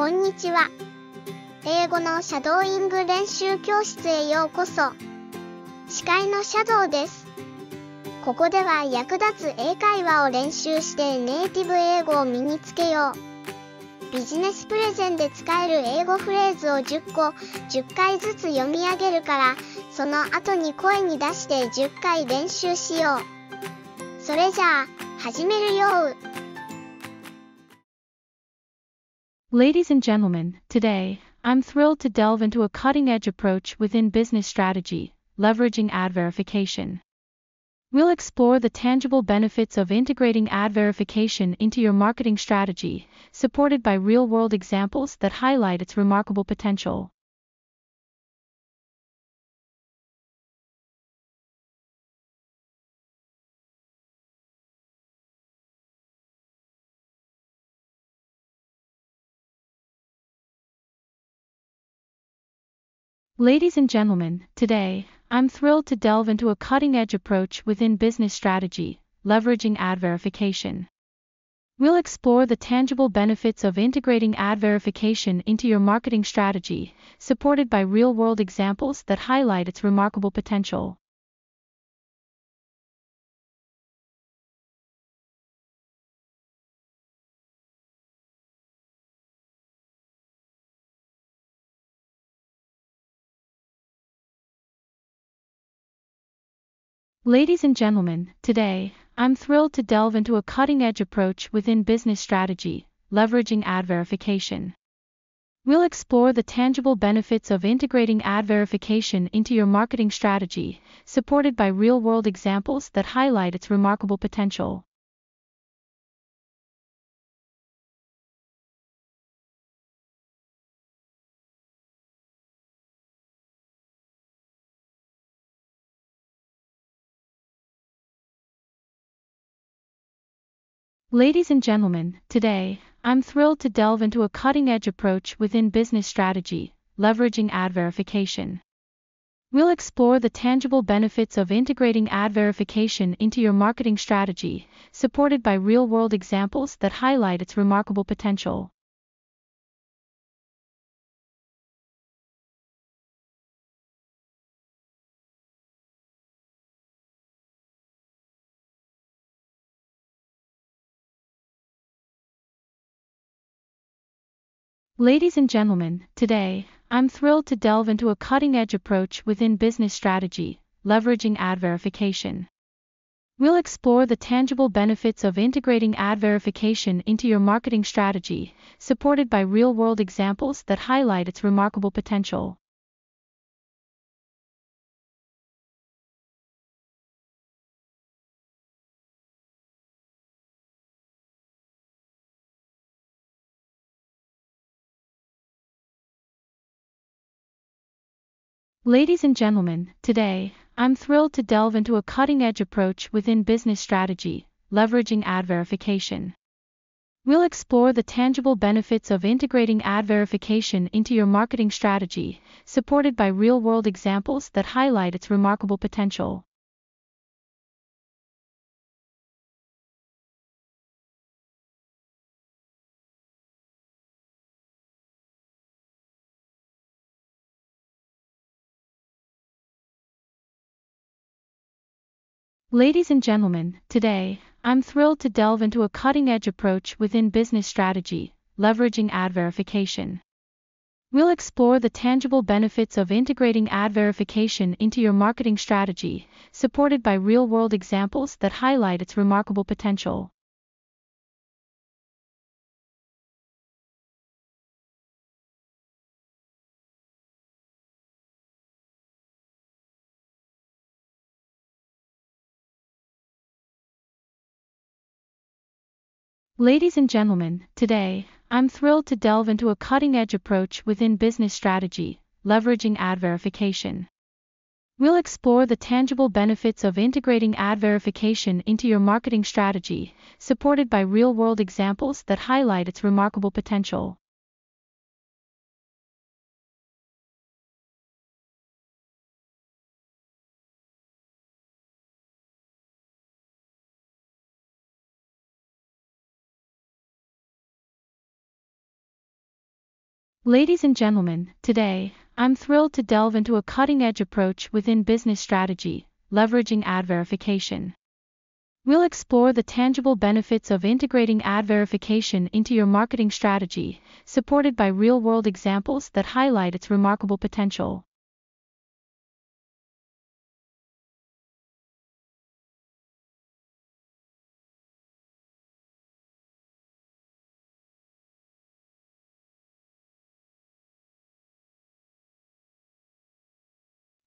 こんにちは。英語のシャドーイング練習教室へようこそ。司会のシャドウです。ここでは役立つ英会話を練習してネイティブ英語を身につけよう。ビジネスプレゼンで使える英語フレーズを10個、10回ずつ読み上げるから、その後に声に出して10回練習しよう。それじゃあ、始めるよう Ladies and gentlemen, today, I'm thrilled to delve into a cutting-edge approach within business strategy, leveraging ad verification. We'll explore the tangible benefits of integrating ad verification into your marketing strategy, supported by real-world examples that highlight its remarkable potential. Ladies and gentlemen, today, I'm thrilled to delve into a cutting edge approach within business strategy, leveraging ad verification. We'll explore the tangible benefits of integrating ad verification into your marketing strategy, supported by real world examples that highlight its remarkable potential. Ladies and gentlemen, today, I'm thrilled to delve into a cutting edge approach within business strategy, leveraging ad verification. We'll explore the tangible benefits of integrating ad verification into your marketing strategy, supported by real world examples that highlight its remarkable potential. Ladies and gentlemen, today, I'm thrilled to delve into a cutting edge approach within business strategy, leveraging ad verification. We'll explore the tangible benefits of integrating ad verification into your marketing strategy, supported by real world examples that highlight its remarkable potential. Ladies and gentlemen, today, I'm thrilled to delve into a cutting edge approach within business strategy, leveraging ad verification. We'll explore the tangible benefits of integrating ad verification into your marketing strategy, supported by real world examples that highlight its remarkable potential. Ladies and gentlemen, today, I'm thrilled to delve into a cutting edge approach within business strategy, leveraging ad verification. We'll explore the tangible benefits of integrating ad verification into your marketing strategy, supported by real world examples that highlight its remarkable potential. Ladies and gentlemen, today, I'm thrilled to delve into a cutting edge approach within business strategy, leveraging ad verification. We'll explore the tangible benefits of integrating ad verification into your marketing strategy, supported by real world examples that highlight its remarkable potential. Ladies and gentlemen, today, I'm thrilled to delve into a cutting edge approach within business strategy, leveraging ad verification. We'll explore the tangible benefits of integrating ad verification into your marketing strategy, supported by real world examples that highlight its remarkable potential. Ladies and gentlemen, today, I'm thrilled to delve into a cutting edge approach within business strategy, leveraging ad verification. We'll explore the tangible benefits of integrating ad verification into your marketing strategy, supported by real world examples that highlight its remarkable potential.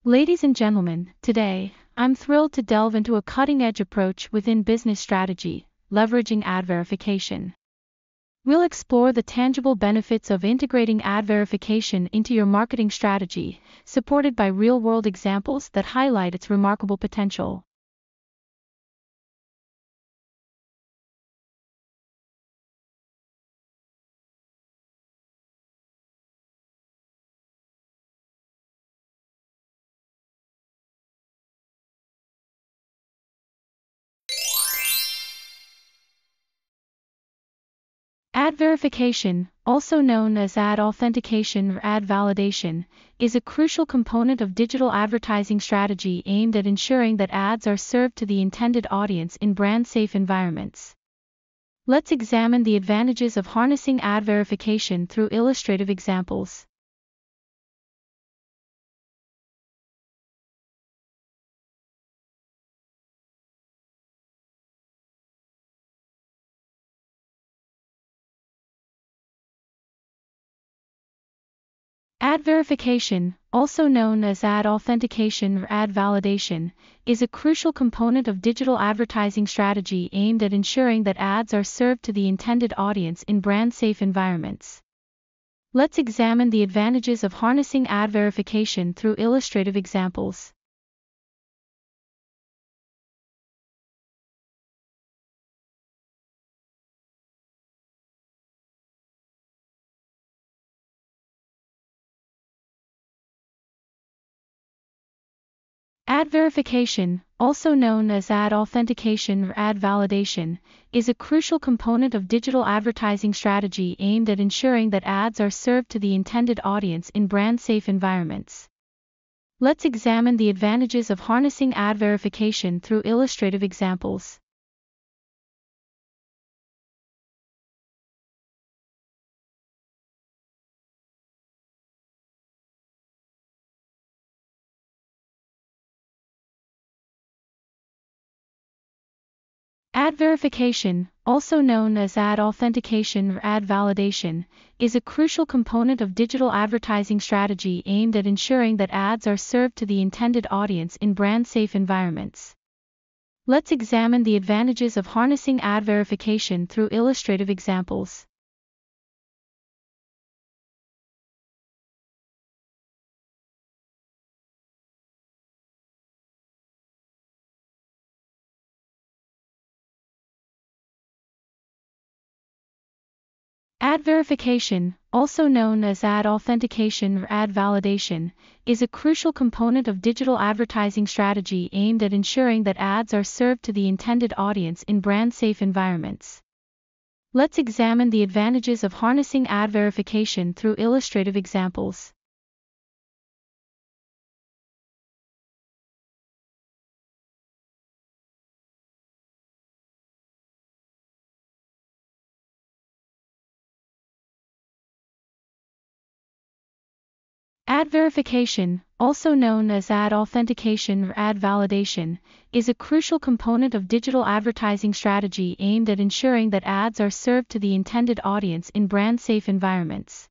Ladies and gentlemen, today, I'm thrilled to delve into a cutting edge approach within business strategy, leveraging ad verification. We'll explore the tangible benefits of integrating ad verification into your marketing strategy, supported by real world examples that highlight its remarkable potential. Ad verification, also known as ad authentication or ad validation, is a crucial component of digital advertising strategy aimed at ensuring that ads are served to the intended audience in brand safe environments. Let's examine the advantages of harnessing ad verification through illustrative examples. Ad verification, also known as ad authentication or ad validation, is a crucial component of digital advertising strategy aimed at ensuring that ads are served to the intended audience in brand safe environments. Let's examine the advantages of harnessing ad verification through illustrative examples. Ad verification, also known as ad authentication or ad validation, is a crucial component of digital advertising strategy aimed at ensuring that ads are served to the intended audience in brand safe environments. Let's examine the advantages of harnessing ad verification through illustrative examples. Ad verification, also known as ad authentication or ad validation, is a crucial component of digital advertising strategy aimed at ensuring that ads are served to the intended audience in brand safe environments. Let's examine the advantages of harnessing ad verification through illustrative examples. Ad verification, also known as ad authentication or ad validation, is a crucial component of digital advertising strategy aimed at ensuring that ads are served to the intended audience in brand safe environments. Let's examine the advantages of harnessing ad verification through illustrative examples. Ad verification, also known as ad authentication or ad validation, is a crucial component of digital advertising strategy aimed at ensuring that ads are served to the intended audience in brand safe environments.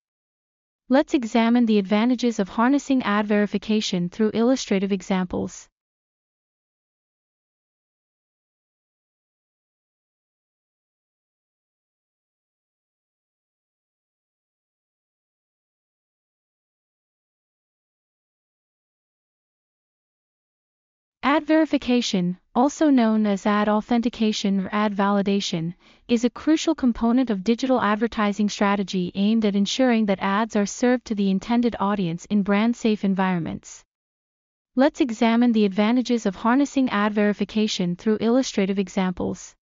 Let's examine the advantages of harnessing ad verification through illustrative examples. Ad verification, also known as ad authentication or ad validation, is a crucial component of digital advertising strategy aimed at ensuring that ads are served to the intended audience in brand safe environments. Let's examine the advantages of harnessing ad verification through illustrative examples.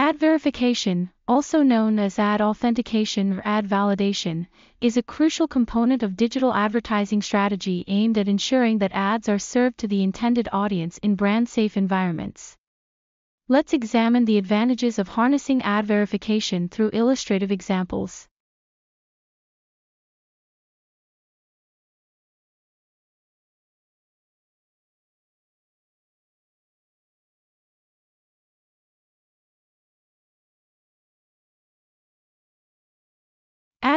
Ad verification, also known as ad authentication or ad validation, is a crucial component of digital advertising strategy aimed at ensuring that ads are served to the intended audience in brand safe environments. Let's examine the advantages of harnessing ad verification through illustrative examples.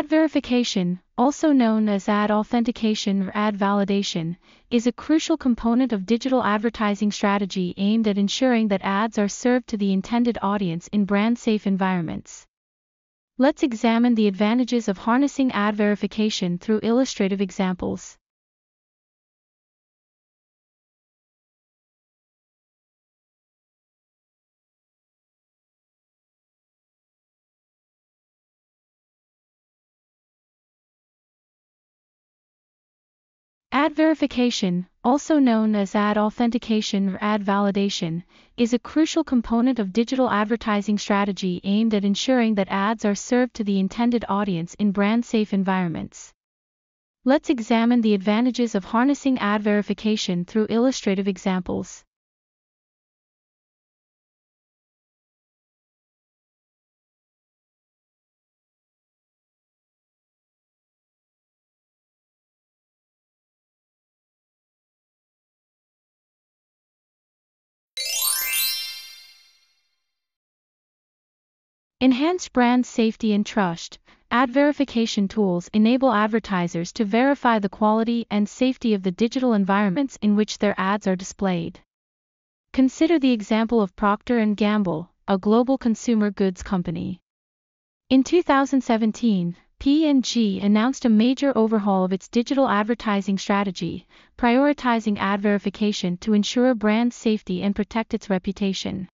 Ad verification, also known as ad authentication or ad validation, is a crucial component of digital advertising strategy aimed at ensuring that ads are served to the intended audience in brand safe environments. Let's examine the advantages of harnessing ad verification through illustrative examples. Ad verification, also known as ad authentication or ad validation, is a crucial component of digital advertising strategy aimed at ensuring that ads are served to the intended audience in brand safe environments. Let's examine the advantages of harnessing ad verification through illustrative examples. Enhance brand safety and trust. Ad verification tools enable advertisers to verify the quality and safety of the digital environments in which their ads are displayed. Consider the example of Procter & Gamble, a global consumer goods company. In 2017, P&G announced a major overhaul of its digital advertising strategy, prioritizing ad verification to ensure brand safety and protect its reputation.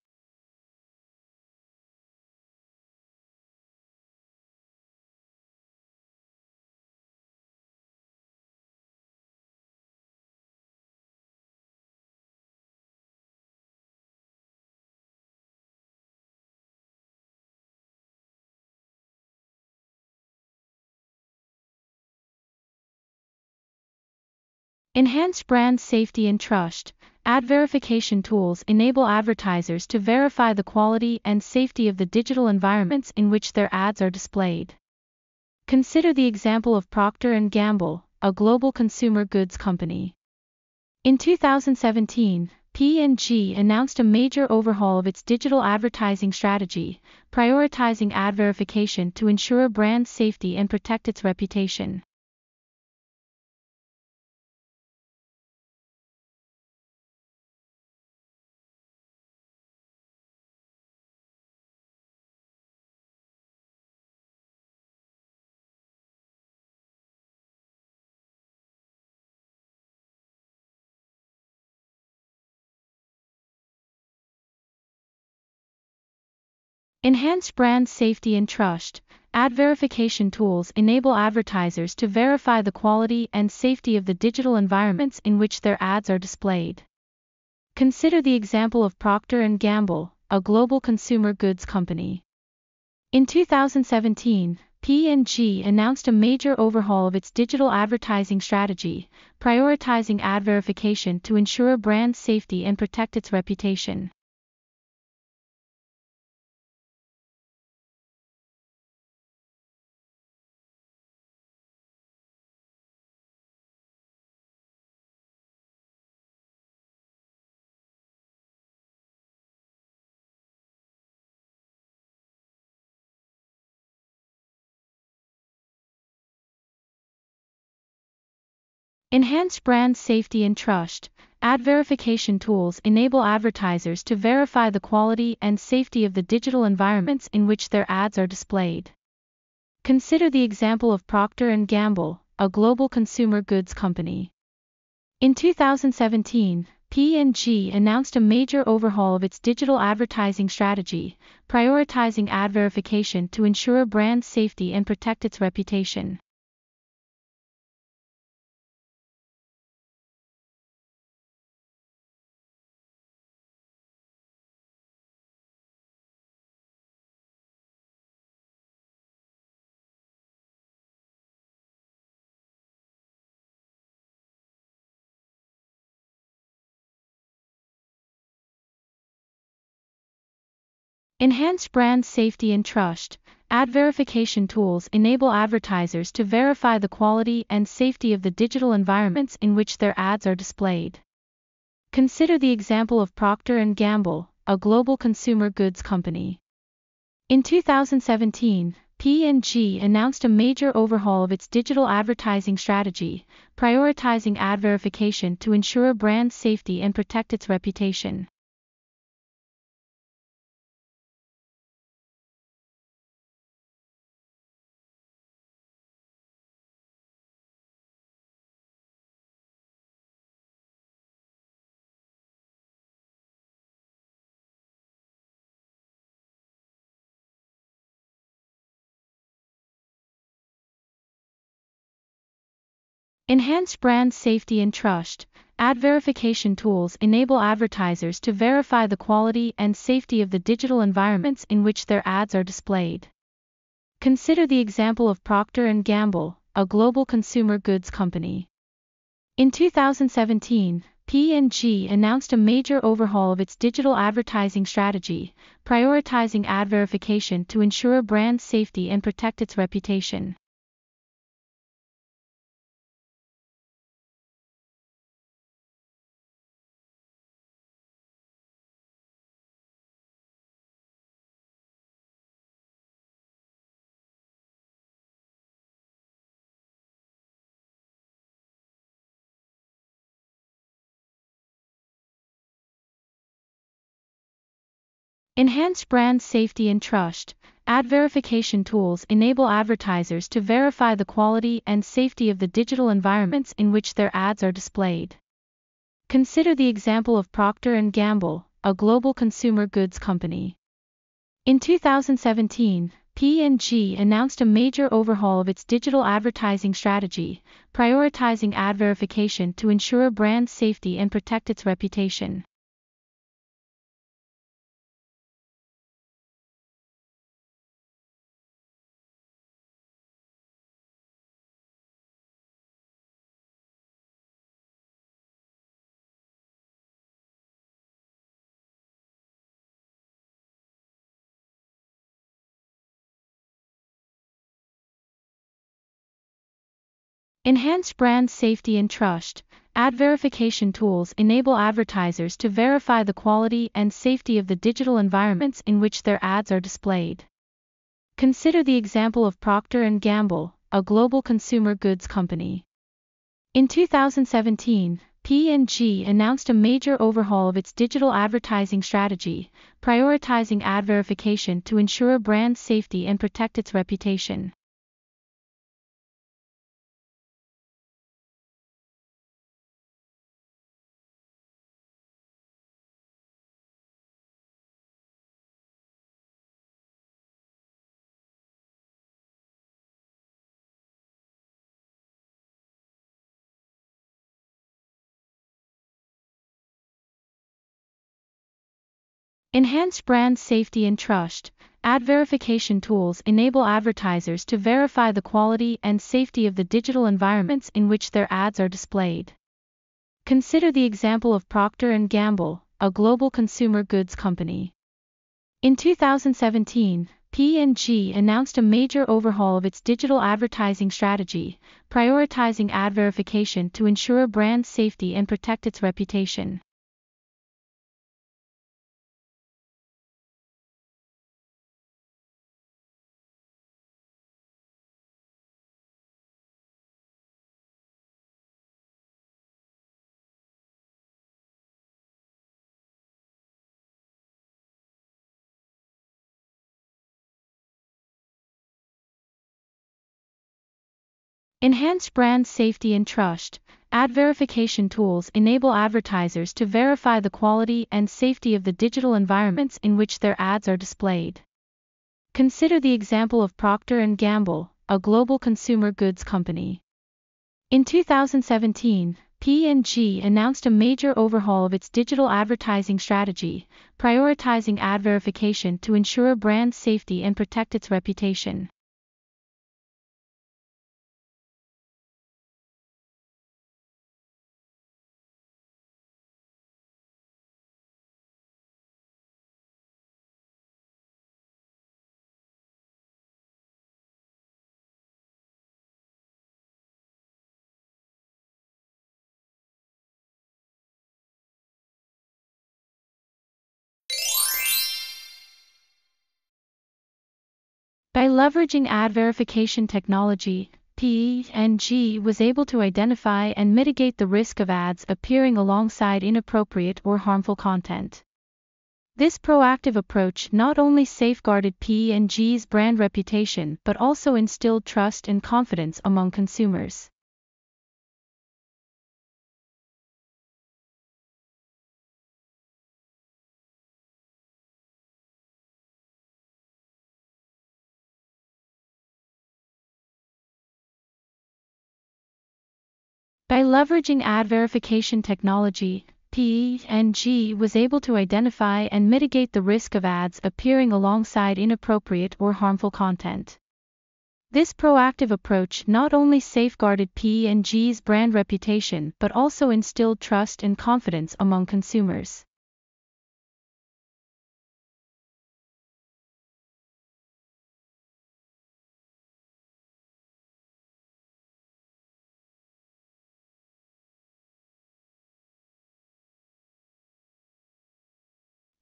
Enhance brand safety and trust. Ad verification tools enable advertisers to verify the quality and safety of the digital environments in which their ads are displayed. Consider the example of Procter & Gamble, a global consumer goods company. In 2017, P&G announced a major overhaul of its digital advertising strategy, prioritizing ad verification to ensure brand safety and protect its reputation. Enhance brand safety and trust. Ad verification tools enable advertisers to verify the quality and safety of the digital environments in which their ads are displayed. Consider the example of Procter & Gamble, a global consumer goods company. In 2017, P&G announced a major overhaul of its digital advertising strategy, prioritizing ad verification to ensure brand safety and protect its reputation. Enhance brand safety and trust. Ad verification tools enable advertisers to verify the quality and safety of the digital environments in which their ads are displayed. Consider the example of Procter & Gamble, a global consumer goods company. In 2017, P&G announced a major overhaul of its digital advertising strategy, prioritizing ad verification to ensure brand safety and protect its reputation. Enhanced brand safety and trust. Ad verification tools enable advertisers to verify the quality and safety of the digital environments in which their ads are displayed. Consider the example of Procter & Gamble, a global consumer goods company. In 2017, P&G announced a major overhaul of its digital advertising strategy, prioritizing ad verification to ensure brand safety and protect its reputation. Enhanced brand safety and trust. Ad verification tools enable advertisers to verify the quality and safety of the digital environments in which their ads are displayed. Consider the example of Procter & Gamble, a global consumer goods company. In 2017, P&G announced a major overhaul of its digital advertising strategy, prioritizing ad verification to ensure brand safety and protect its reputation. Enhanced brand safety and trust. Ad verification tools enable advertisers to verify the quality and safety of the digital environments in which their ads are displayed. Consider the example of Procter & Gamble, a global consumer goods company. In 2017, P&G announced a major overhaul of its digital advertising strategy, prioritizing ad verification to ensure brand safety and protect its reputation. Enhanced brand safety and trust. Ad verification tools enable advertisers to verify the quality and safety of the digital environments in which their ads are displayed. Consider the example of Procter & Gamble, a global consumer goods company. In 2017, P&G announced a major overhaul of its digital advertising strategy, prioritizing ad verification to ensure brand safety and protect its reputation. Enhanced brand safety and trust. Ad verification tools enable advertisers to verify the quality and safety of the digital environments in which their ads are displayed. Consider the example of Procter & Gamble, a global consumer goods company. In 2017, P&G announced a major overhaul of its digital advertising strategy, prioritizing ad verification to ensure brand safety and protect its reputation. Enhanced brand safety and trust. Ad verification tools enable advertisers to verify the quality and safety of the digital environments in which their ads are displayed. Consider the example of Procter & Gamble, a global consumer goods company. In 2017, P&G announced a major overhaul of its digital advertising strategy, prioritizing ad verification to ensure brand safety and protect its reputation. By leveraging ad verification technology, P&G was able to identify and mitigate the risk of ads appearing alongside inappropriate or harmful content. This proactive approach not only safeguarded P&G's brand reputation but also instilled trust and confidence among consumers. By leveraging ad verification technology, P&G was able to identify and mitigate the risk of ads appearing alongside inappropriate or harmful content. This proactive approach not only safeguarded P&G's brand reputation but also instilled trust and confidence among consumers.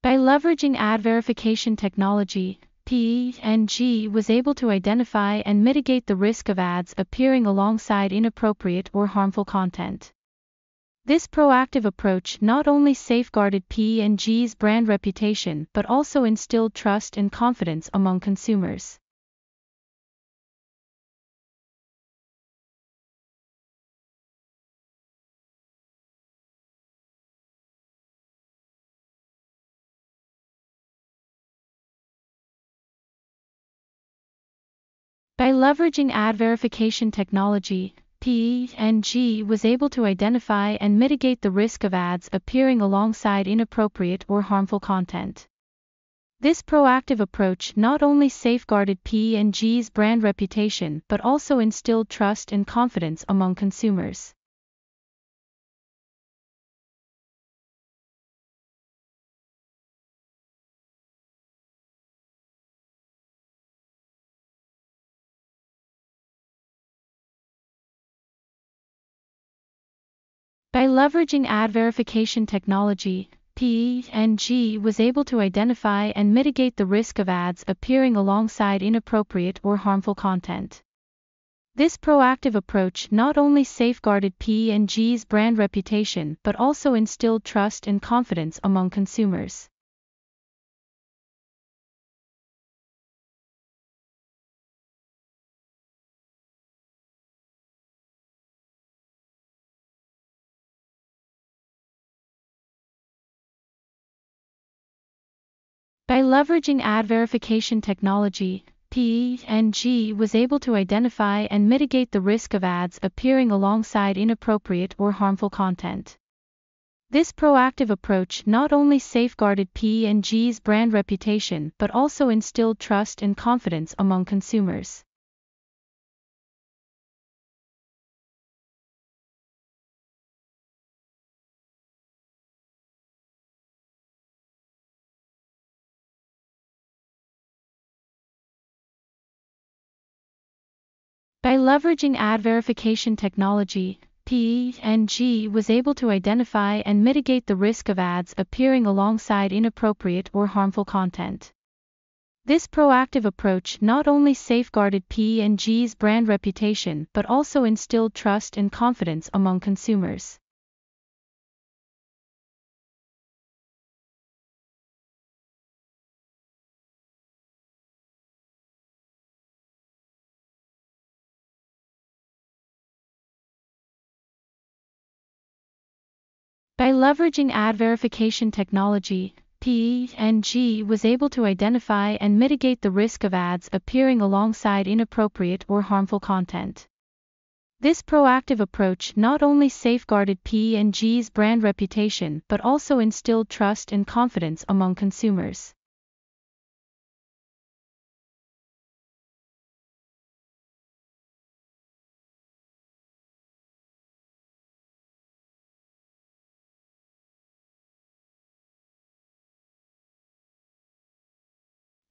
By leveraging ad verification technology, P&G was able to identify and mitigate the risk of ads appearing alongside inappropriate or harmful content. This proactive approach not only safeguarded P&G's brand reputation but also instilled trust and confidence among consumers. By leveraging ad verification technology, P&G was able to identify and mitigate the risk of ads appearing alongside inappropriate or harmful content. This proactive approach not only safeguarded P&G's brand reputation but also instilled trust and confidence among consumers. By leveraging ad verification technology, P&G was able to identify and mitigate the risk of ads appearing alongside inappropriate or harmful content. This proactive approach not only safeguarded P&G's brand reputation but also instilled trust and confidence among consumers. By leveraging ad verification technology, P&G was able to identify and mitigate the risk of ads appearing alongside inappropriate or harmful content. This proactive approach not only safeguarded P&G's brand reputation but also instilled trust and confidence among consumers. By leveraging ad verification technology, P&G was able to identify and mitigate the risk of ads appearing alongside inappropriate or harmful content. This proactive approach not only safeguarded P&G's brand reputation but also instilled trust and confidence among consumers. By leveraging ad verification technology, P&G was able to identify and mitigate the risk of ads appearing alongside inappropriate or harmful content. This proactive approach not only safeguarded P&G's brand reputation but also instilled trust and confidence among consumers.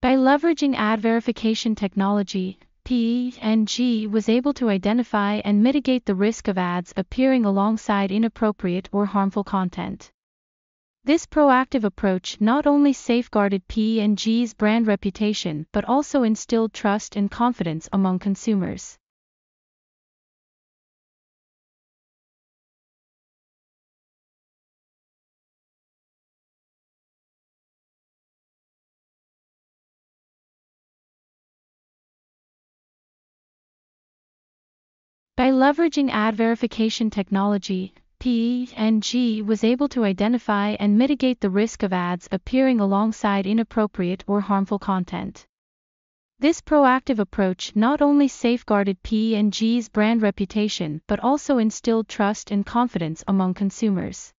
By leveraging ad verification technology, P&G was able to identify and mitigate the risk of ads appearing alongside inappropriate or harmful content. This proactive approach not only safeguarded P&G's brand reputation but also instilled trust and confidence among consumers. By leveraging ad verification technology, P&G was able to identify and mitigate the risk of ads appearing alongside inappropriate or harmful content. This proactive approach not only safeguarded P&G's brand reputation but also instilled trust and confidence among consumers.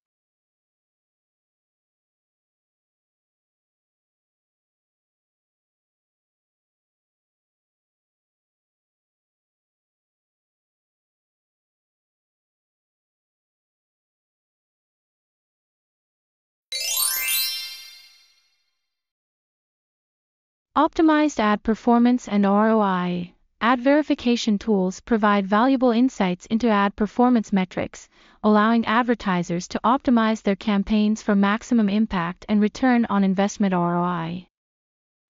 Optimized ad performance and ROI. Ad verification tools provide valuable insights into ad performance metrics, allowing advertisers to optimize their campaigns for maximum impact and return on investment ROI.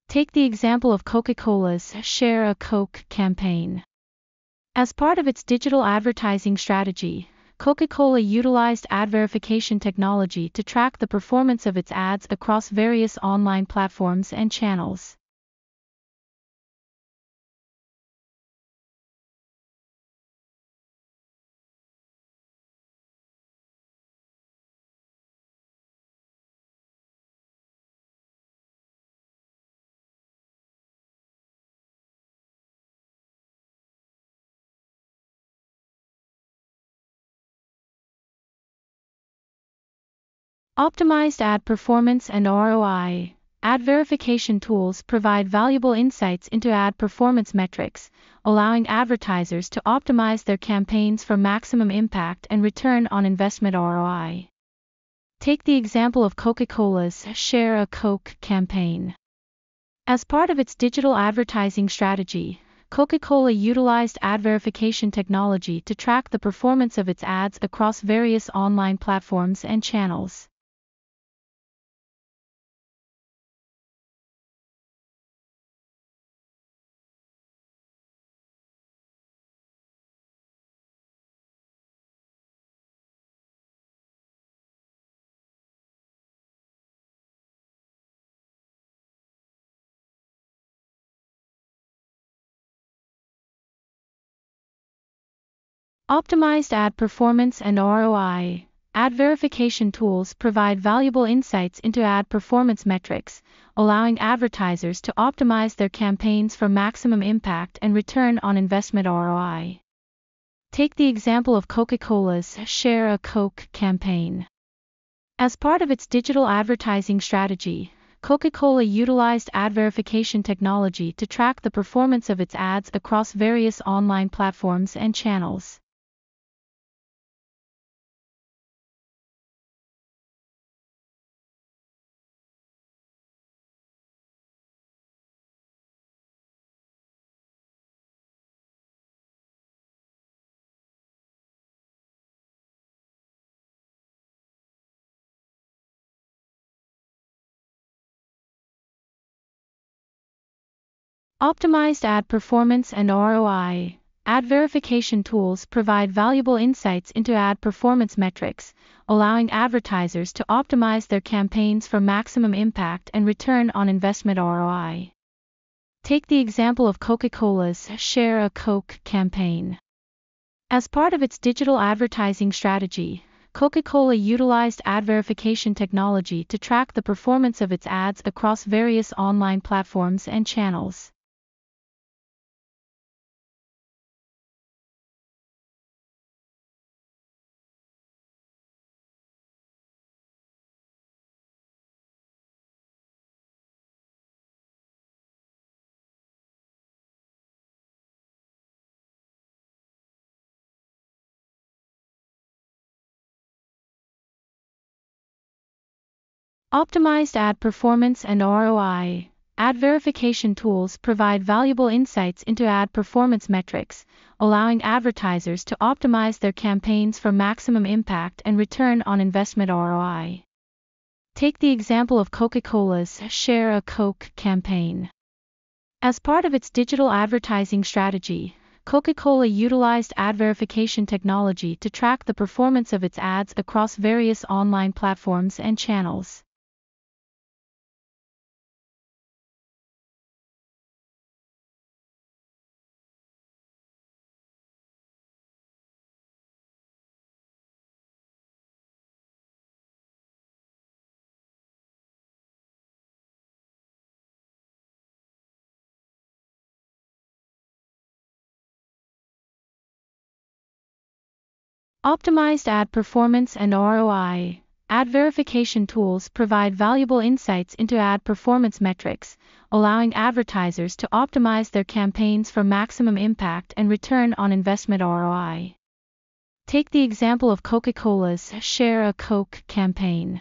Take the example of Coca Cola's Share a Coke campaign. As part of its digital advertising strategy, Coca Cola utilized ad verification technology to track the performance of its ads across various online platforms and channels. Optimized ad performance and ROI. Ad verification tools provide valuable insights into ad performance metrics, allowing advertisers to optimize their campaigns for maximum impact and return on investment ROI. Take the example of Coca Cola's Share a Coke campaign. As part of its digital advertising strategy, Coca Cola utilized ad verification technology to track the performance of its ads across various online platforms and channels. Optimized ad performance and ROI. Ad verification tools provide valuable insights into ad performance metrics, allowing advertisers to optimize their campaigns for maximum impact and return on investment ROI. Take the example of Coca Cola's Share a Coke campaign. As part of its digital advertising strategy, Coca Cola utilized ad verification technology to track the performance of its ads across various online platforms and channels. Optimized ad performance and ROI. Ad verification tools provide valuable insights into ad performance metrics, allowing advertisers to optimize their campaigns for maximum impact and return on investment ROI. Take the example of Coca Cola's Share a Coke campaign. As part of its digital advertising strategy, Coca Cola utilized ad verification technology to track the performance of its ads across various online platforms and channels. Optimized ad performance and ROI. Ad verification tools provide valuable insights into ad performance metrics, allowing advertisers to optimize their campaigns for maximum impact and return on investment ROI. Take the example of Coca-Cola's Share a Coke campaign. As part of its digital advertising strategy, Coca-Cola utilized ad verification technology to track the performance of its ads across various online platforms and channels. Optimized ad performance and ROI. Ad verification tools provide valuable insights into ad performance metrics, allowing advertisers to optimize their campaigns for maximum impact and return on investment ROI. Take the example of Coca-Cola's Share a Coke campaign.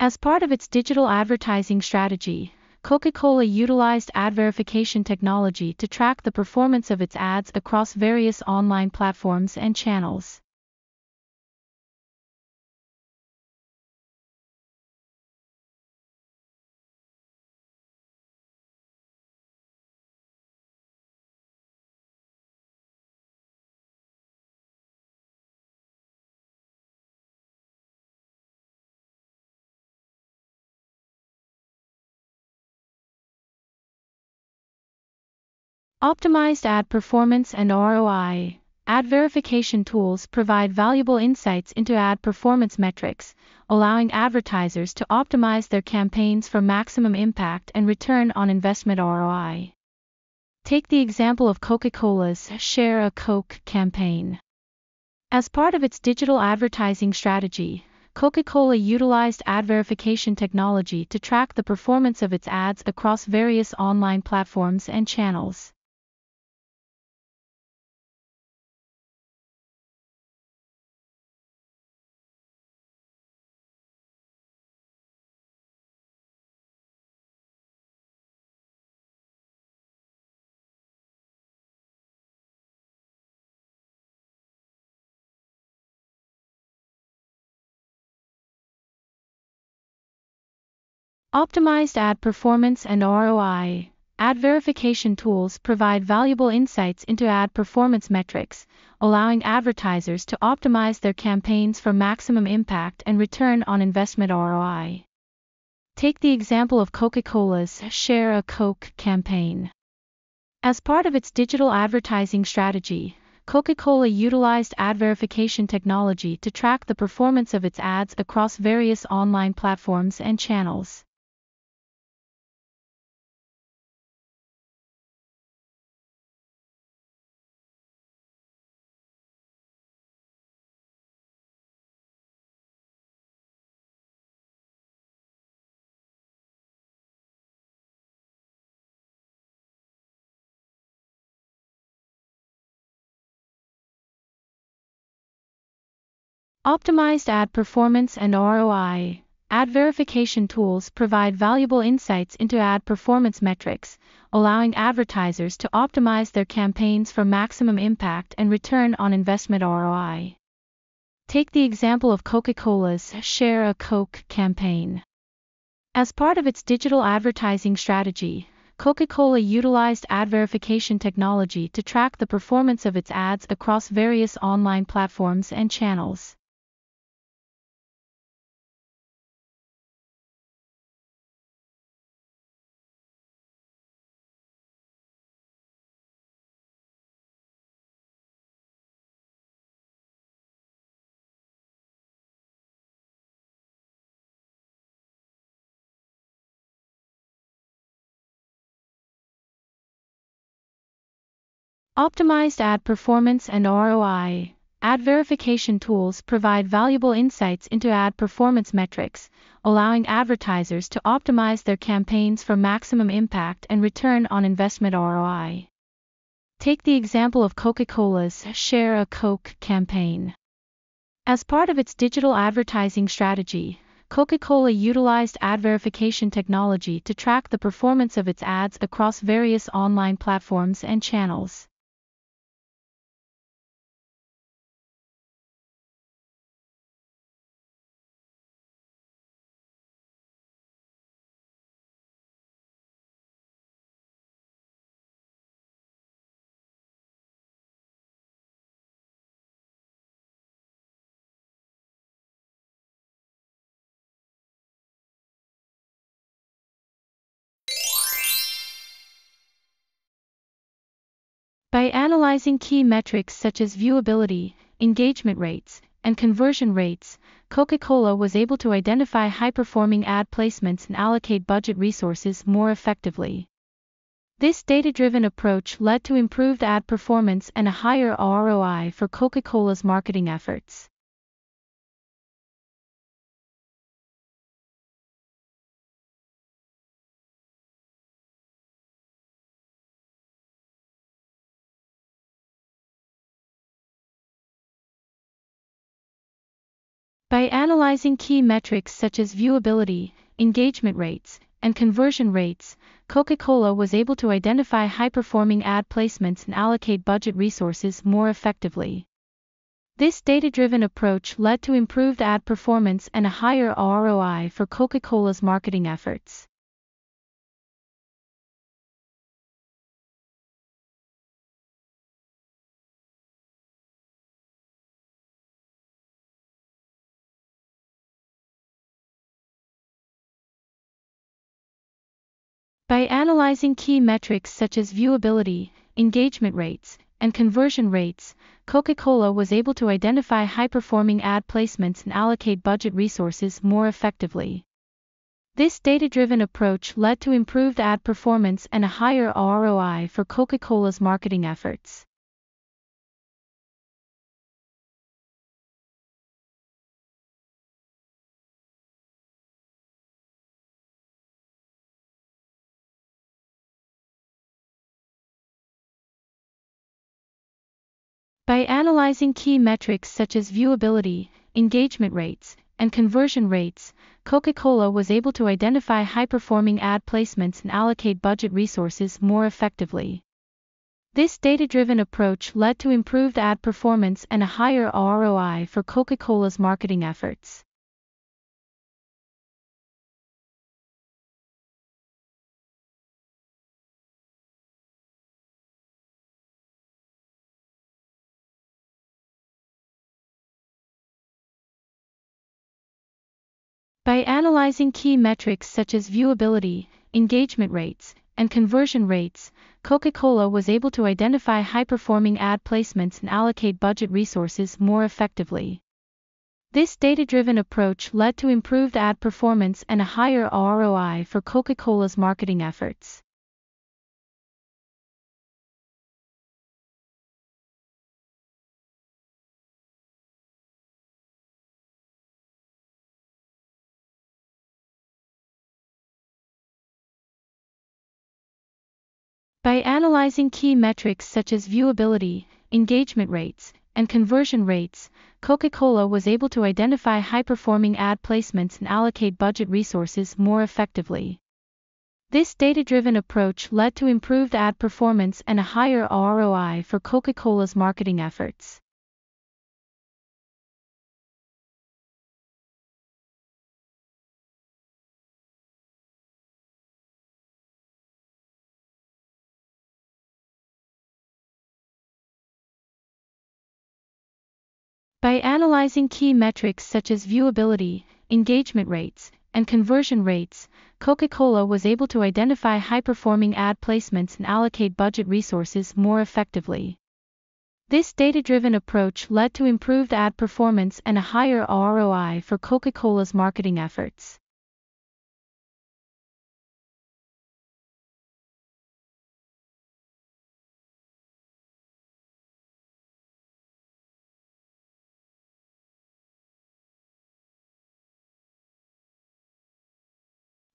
As part of its digital advertising strategy, Coca-Cola utilized ad verification technology to track the performance of its ads across various online platforms and channels. Optimized ad performance and ROI. Ad verification tools provide valuable insights into ad performance metrics, allowing advertisers to optimize their campaigns for maximum impact and return on investment ROI. Take the example of Coca-Cola's Share a Coke campaign. As part of its digital advertising strategy, Coca-Cola utilized ad verification technology to track the performance of its ads across various online platforms and channels. Optimized ad performance and ROI. Ad verification tools provide valuable insights into ad performance metrics, allowing advertisers to optimize their campaigns for maximum impact and return on investment ROI. Take the example of Coca-Cola's Share a Coke campaign. As part of its digital advertising strategy, Coca-Cola utilized ad verification technology to track the performance of its ads across various online platforms and channels. Optimized ad performance and ROI. Ad verification tools provide valuable insights into ad performance metrics, allowing advertisers to optimize their campaigns for maximum impact and return on investment ROI. Take the example of Coca-Cola's Share a Coke campaign. As part of its digital advertising strategy, Coca-Cola utilized ad verification technology to track the performance of its ads across various online platforms and channels. Optimized ad performance and ROI. Ad verification tools provide valuable insights into ad performance metrics, allowing advertisers to optimize their campaigns for maximum impact and return on investment ROI. Take the example of Coca-Cola's Share a Coke campaign. As part of its digital advertising strategy, Coca-Cola utilized ad verification technology to track the performance of its ads across various online platforms and channels. By analyzing key metrics such as viewability, engagement rates, and conversion rates, Coca Cola was able to identify high performing ad placements and allocate budget resources more effectively. This data driven approach led to improved ad performance and a higher ROI for Coca Cola's marketing efforts. By analyzing key metrics such as viewability, engagement rates, and conversion rates, Coca Cola was able to identify high performing ad placements and allocate budget resources more effectively. This data driven approach led to improved ad performance and a higher ROI for Coca Cola's marketing efforts. By analyzing key metrics such as viewability, engagement rates, and conversion rates, Coca Cola was able to identify high performing ad placements and allocate budget resources more effectively. This data driven approach led to improved ad performance and a higher ROI for Coca Cola's marketing efforts. By analyzing key metrics such as viewability, engagement rates, and conversion rates, Coca Cola was able to identify high performing ad placements and allocate budget resources more effectively. This data driven approach led to improved ad performance and a higher ROI for Coca Cola's marketing efforts. By analyzing key metrics such as viewability, engagement rates, and conversion rates, Coca Cola was able to identify high performing ad placements and allocate budget resources more effectively. This data driven approach led to improved ad performance and a higher ROI for Coca Cola's marketing efforts. By analyzing key metrics such as viewability, engagement rates, and conversion rates, Coca Cola was able to identify high performing ad placements and allocate budget resources more effectively. This data driven approach led to improved ad performance and a higher ROI for Coca Cola's marketing efforts. By analyzing key metrics such as viewability, engagement rates, and conversion rates, Coca Cola was able to identify high performing ad placements and allocate budget resources more effectively. This data driven approach led to improved ad performance and a higher ROI for Coca Cola's marketing efforts.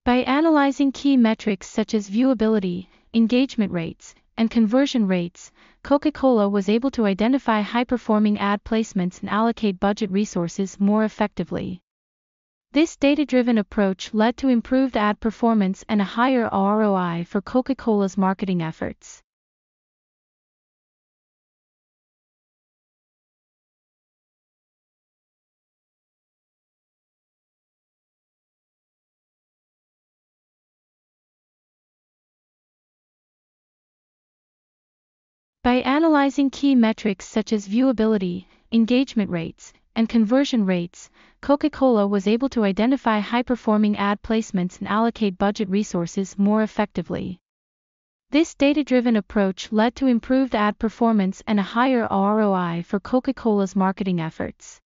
By analyzing key metrics such as viewability, engagement rates, and conversion rates, Coca Cola was able to identify high performing ad placements and allocate budget resources more effectively. This data driven approach led to improved ad performance and a higher ROI for Coca Cola's marketing efforts. By analyzing key metrics such as viewability, engagement rates, and conversion rates, Coca Cola was able to identify high performing ad placements and allocate budget resources more effectively. This data-driven approach led to improved ad performance and a higher ROI for Coca-Cola's marketing efforts.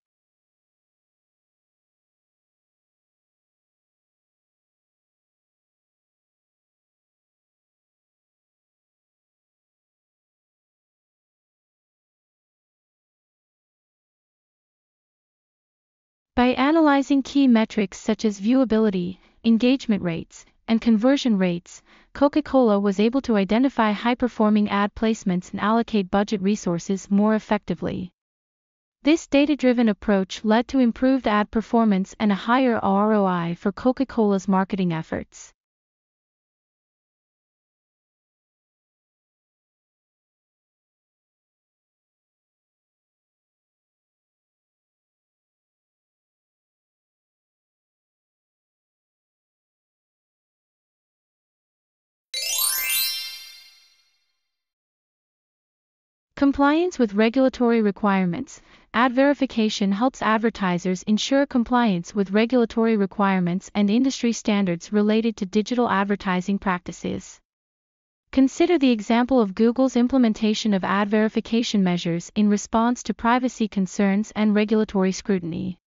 By analyzing key metrics such as viewability, engagement rates, and conversion rates, Coca-Cola was able to identify high-performing ad placements and allocate budget resources more effectively. This data-driven approach led to improved ad performance and a higher ROI for Coca-Cola's marketing efforts. Compliance with regulatory requirements. Ad verification helps advertisers ensure compliance with regulatory requirements and industry standards related to digital advertising practices. Consider the example of Google's implementation of ad verification measures in response to privacy concerns and regulatory scrutiny.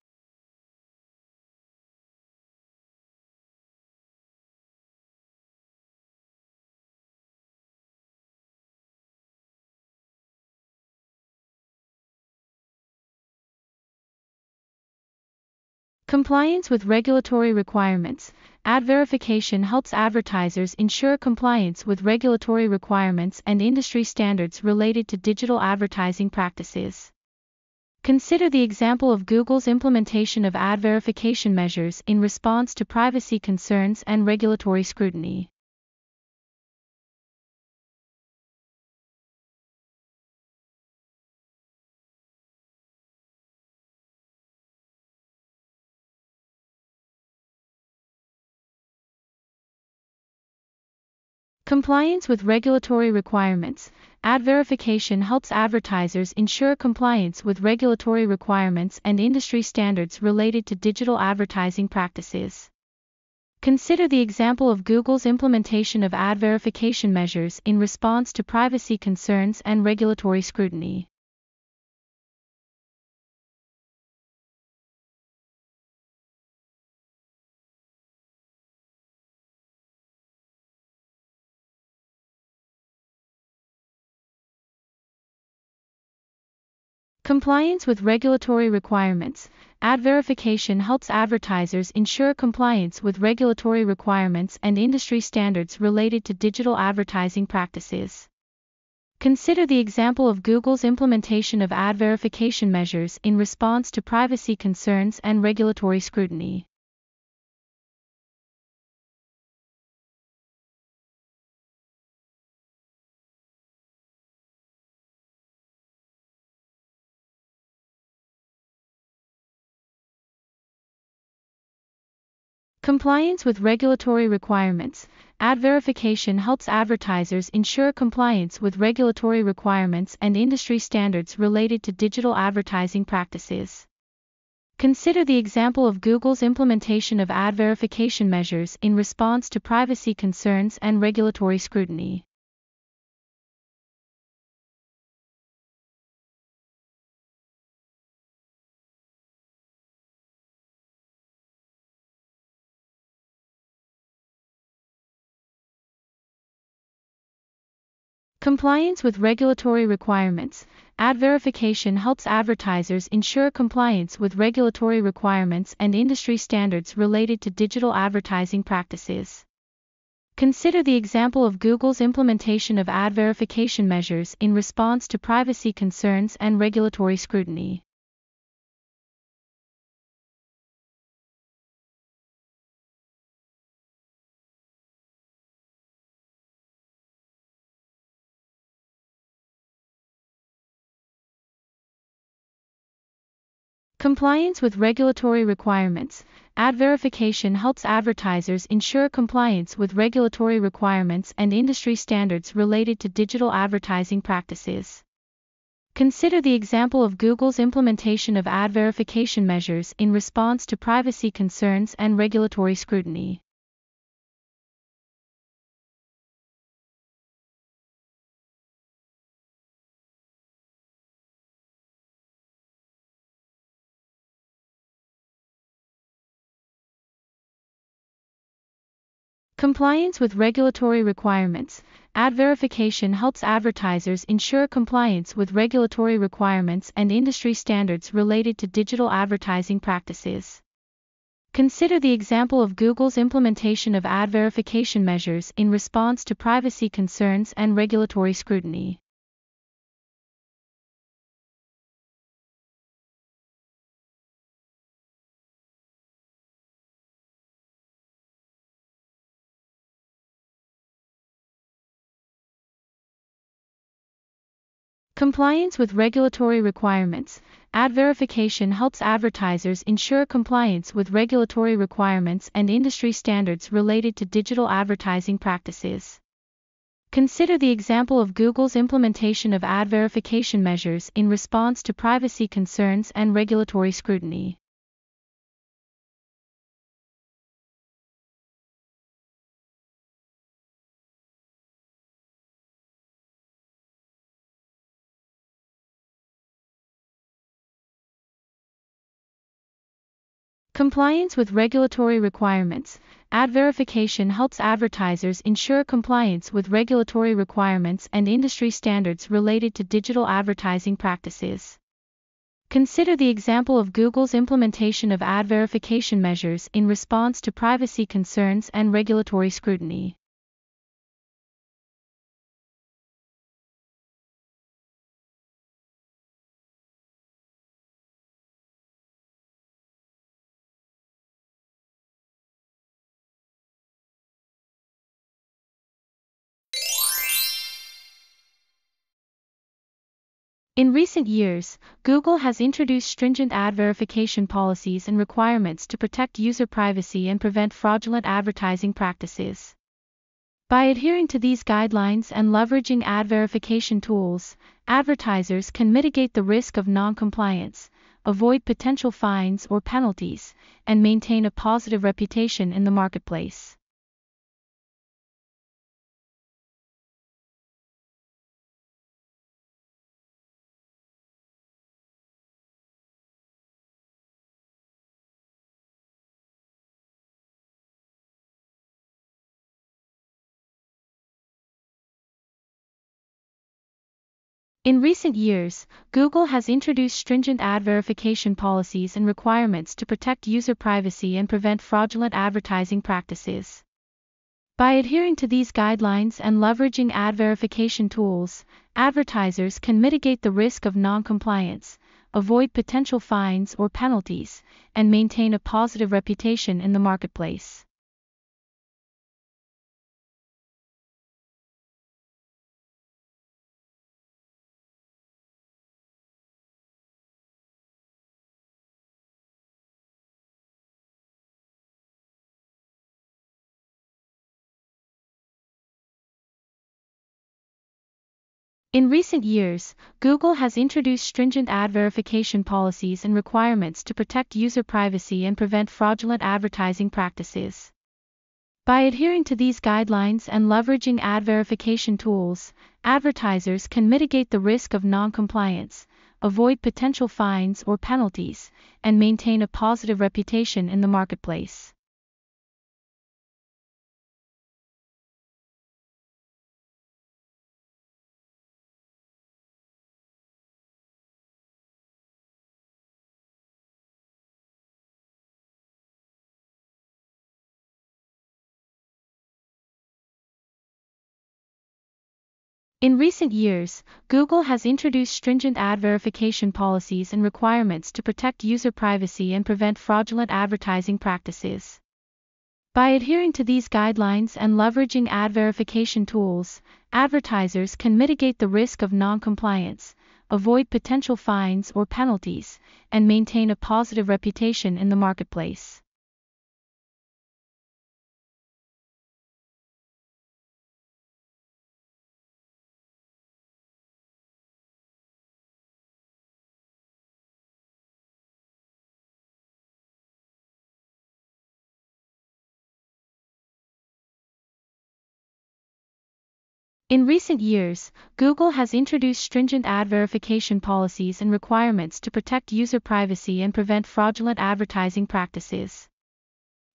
Compliance with regulatory requirements. Ad verification helps advertisers ensure compliance with regulatory requirements and industry standards related to digital advertising practices. Consider the example of Google's implementation of ad verification measures in response to privacy concerns and regulatory scrutiny. Compliance with regulatory requirements. Ad verification helps advertisers ensure compliance with regulatory requirements and industry standards related to digital advertising practices. Consider the example of Google's implementation of ad verification measures in response to privacy concerns and regulatory scrutiny. Compliance with regulatory requirements. Ad verification helps advertisers ensure compliance with regulatory requirements and industry standards related to digital advertising practices. Consider the example of Google's implementation of ad verification measures in response to privacy concerns and regulatory scrutiny. Compliance with regulatory requirements. Ad verification helps advertisers ensure compliance with regulatory requirements and industry standards related to digital advertising practices. Consider the example of Google's implementation of ad verification measures in response to privacy concerns and regulatory scrutiny. Compliance with regulatory requirements. Ad verification helps advertisers ensure compliance with regulatory requirements and industry standards related to digital advertising practices. Consider the example of Google's implementation of ad verification measures in response to privacy concerns and regulatory scrutiny. Compliance with regulatory requirements. Ad verification helps advertisers ensure compliance with regulatory requirements and industry standards related to digital advertising practices. Consider the example of Google's implementation of ad verification measures in response to privacy concerns and regulatory scrutiny. Compliance with regulatory requirements. Ad verification helps advertisers ensure compliance with regulatory requirements and industry standards related to digital advertising practices. Consider the example of Google's implementation of ad verification measures in response to privacy concerns and regulatory scrutiny. Compliance with regulatory requirements. Ad verification helps advertisers ensure compliance with regulatory requirements and industry standards related to digital advertising practices. Consider the example of Google's implementation of ad verification measures in response to privacy concerns and regulatory scrutiny. Compliance with regulatory requirements. Ad verification helps advertisers ensure compliance with regulatory requirements and industry standards related to digital advertising practices. Consider the example of Google's implementation of ad verification measures in response to privacy concerns and regulatory scrutiny. In recent years, Google has introduced stringent ad verification policies and requirements to protect user privacy and prevent fraudulent advertising practices. By adhering to these guidelines and leveraging ad verification tools, advertisers can mitigate the risk of non-compliance, avoid potential fines or penalties, and maintain a positive reputation in the marketplace. In recent years, Google has introduced stringent ad verification policies and requirements to protect user privacy and prevent fraudulent advertising practices. By adhering to these guidelines and leveraging ad verification tools, advertisers can mitigate the risk of non-compliance, avoid potential fines or penalties, and maintain a positive reputation in the marketplace. In recent years, Google has introduced stringent ad verification policies and requirements to protect user privacy and prevent fraudulent advertising practices. By adhering to these guidelines and leveraging ad verification tools, advertisers can mitigate the risk of non-compliance, avoid potential fines or penalties, and maintain a positive reputation in the marketplace. In recent years, Google has introduced stringent ad verification policies and requirements to protect user privacy and prevent fraudulent advertising practices. By adhering to these guidelines and leveraging ad verification tools, advertisers can mitigate the risk of non-compliance, avoid potential fines or penalties, and maintain a positive reputation in the marketplace. In recent years, Google has introduced stringent ad verification policies and requirements to protect user privacy and prevent fraudulent advertising practices.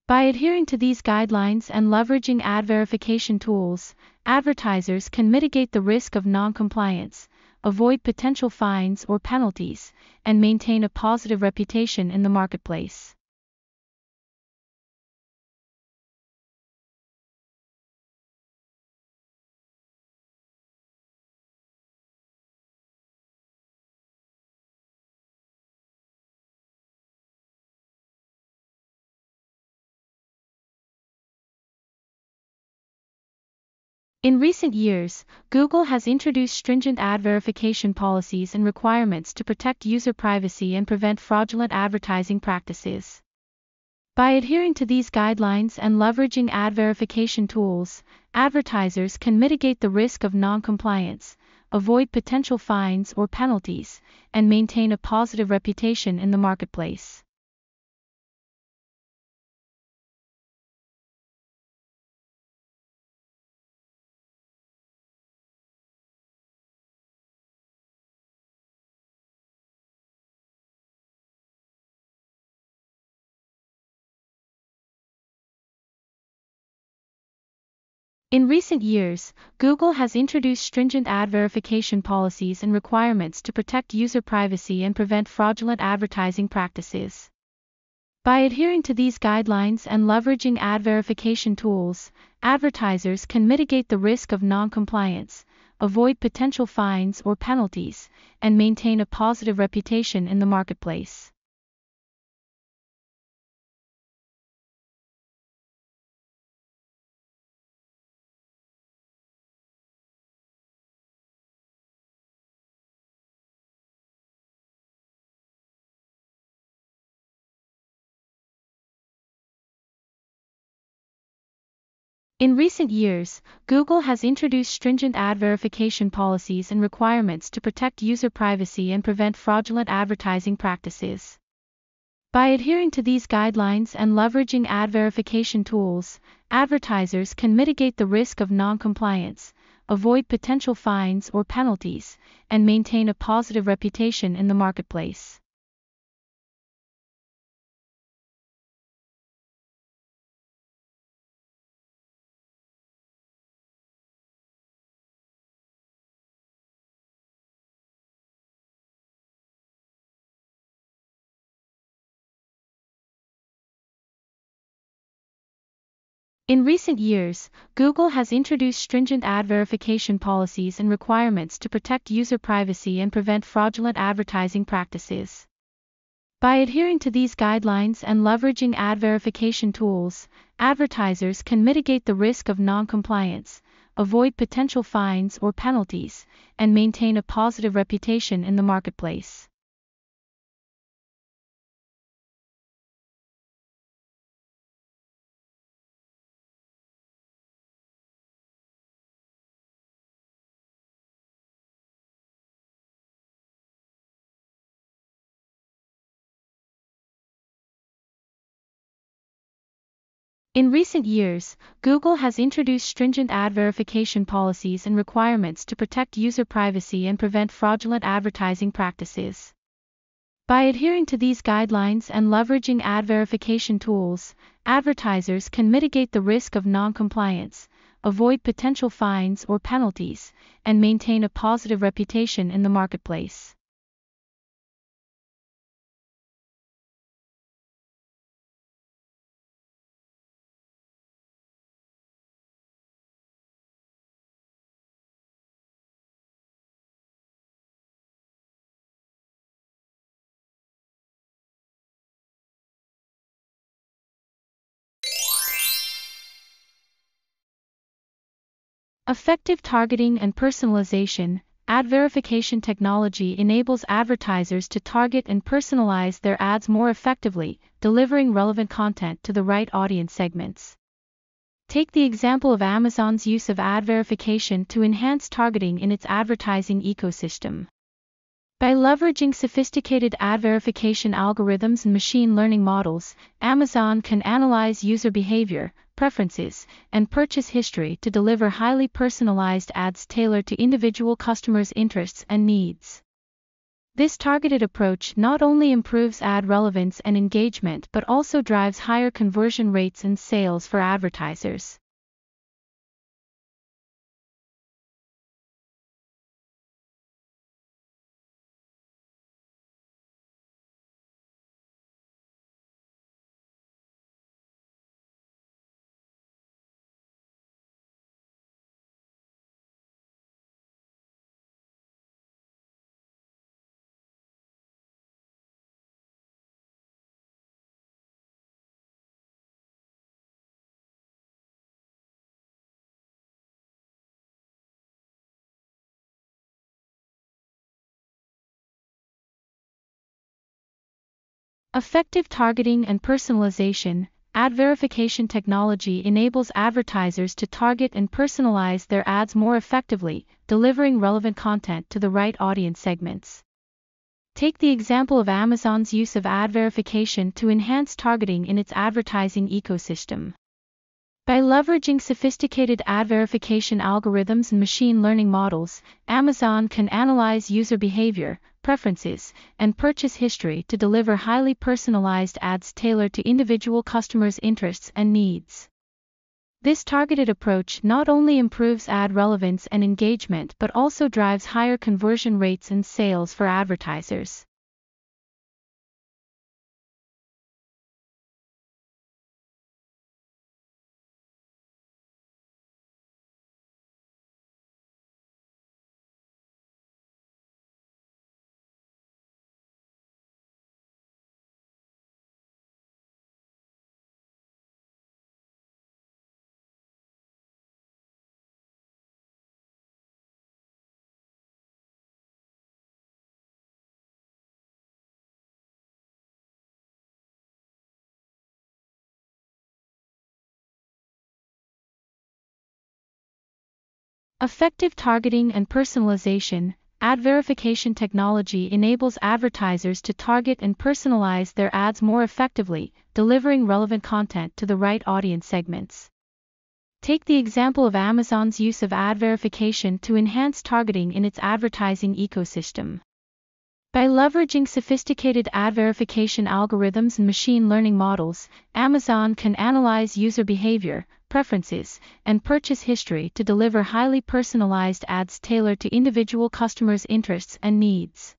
By adhering to these guidelines and leveraging ad verification tools, advertisers can mitigate the risk of non-compliance, avoid potential fines or penalties, and maintain a positive reputation in the marketplace. In recent years, Google has introduced stringent ad verification policies and requirements to protect user privacy and prevent fraudulent advertising practices. By adhering to these guidelines and leveraging ad verification tools, advertisers can mitigate the risk of non-compliance, avoid potential fines or penalties, and maintain a positive reputation in the marketplace. In recent years, Google has introduced stringent ad verification policies and requirements to protect user privacy and prevent fraudulent advertising practices. By adhering to these guidelines and leveraging ad verification tools, advertisers can mitigate the risk of non-compliance, avoid potential fines or penalties, and maintain a positive reputation in the marketplace. In recent years, Google has introduced stringent ad verification policies and requirements to protect user privacy and prevent fraudulent advertising practices. By adhering to these guidelines and leveraging ad verification tools, advertisers can mitigate the risk of non-compliance, avoid potential fines or penalties, and maintain a positive reputation in the marketplace. In recent years, Google has introduced stringent ad verification policies and requirements to protect user privacy and prevent fraudulent advertising practices. By adhering to these guidelines and leveraging ad verification tools, advertisers can mitigate the risk of non-compliance, avoid potential fines or penalties, and maintain a positive reputation in the marketplace. In recent years, Google has introduced stringent ad verification policies and requirements to protect user privacy and prevent fraudulent advertising practices. By adhering to these guidelines and leveraging ad verification tools, advertisers can mitigate the risk of non-compliance, avoid potential fines or penalties, and maintain a positive reputation in the marketplace. Effective targeting and personalization, ad verification technology enables advertisers to target and personalize their ads more effectively, delivering relevant content to the right audience segments. Take the example of Amazon's use of ad verification to enhance targeting in its advertising ecosystem. By leveraging sophisticated ad verification algorithms and machine learning models, Amazon can analyze user behavior, preferences, and purchase history to deliver highly personalized ads tailored to individual customers' interests and needs. This targeted approach not only improves ad relevance and engagement but also drives higher conversion rates and sales for advertisers. Effective targeting and personalization, ad verification technology enables advertisers to target and personalize their ads more effectively, delivering relevant content to the right audience segments. Take the example of Amazon's use of ad verification to enhance targeting in its advertising ecosystem. By leveraging sophisticated ad verification algorithms and machine learning models, Amazon can analyze user behavior, preferences, and purchase history to deliver highly personalized ads tailored to individual customers' interests and needs. This targeted approach not only improves ad relevance and engagement but also drives higher conversion rates and sales for advertisers. Effective targeting and personalization, ad verification technology enables advertisers to target and personalize their ads more effectively, delivering relevant content to the right audience segments. Take the example of Amazon's use of ad verification to enhance targeting in its advertising ecosystem. By leveraging sophisticated ad verification algorithms and machine learning models, Amazon can analyze user behavior, preferences, and purchase history to deliver highly personalized ads tailored to individual customers' interests and needs.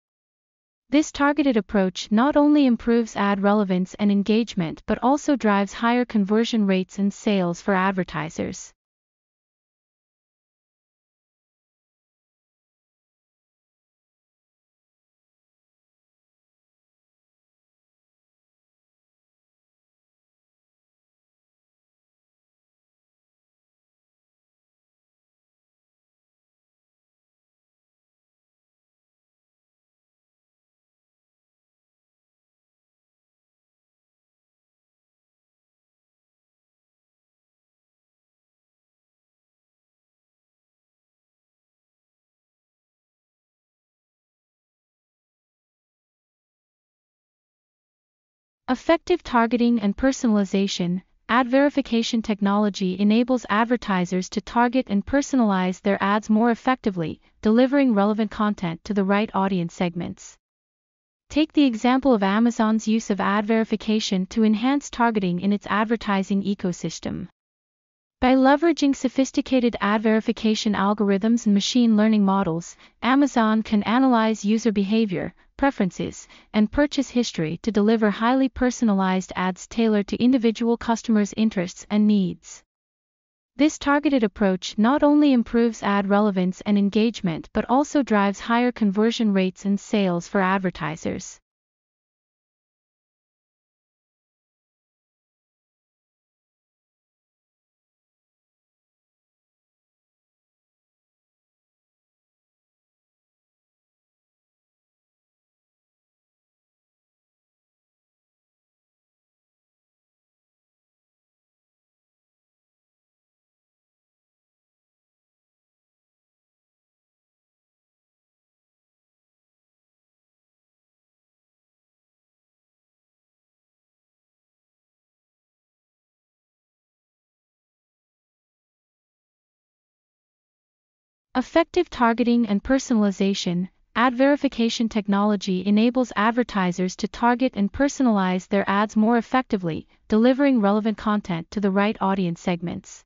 This targeted approach not only improves ad relevance and engagement but also drives higher conversion rates and sales for advertisers. Effective targeting and personalization, ad verification technology enables advertisers to target and personalize their ads more effectively, delivering relevant content to the right audience segments. Take the example of Amazon's use of ad verification to enhance targeting in its advertising ecosystem. By leveraging sophisticated ad verification algorithms and machine learning models, Amazon can analyze user behavior, preferences, and purchase history to deliver highly personalized ads tailored to individual customers' interests and needs. This targeted approach not only improves ad relevance and engagement but also drives higher conversion rates and sales for advertisers. Effective targeting and personalization, ad verification technology enables advertisers to target and personalize their ads more effectively, delivering relevant content to the right audience segments.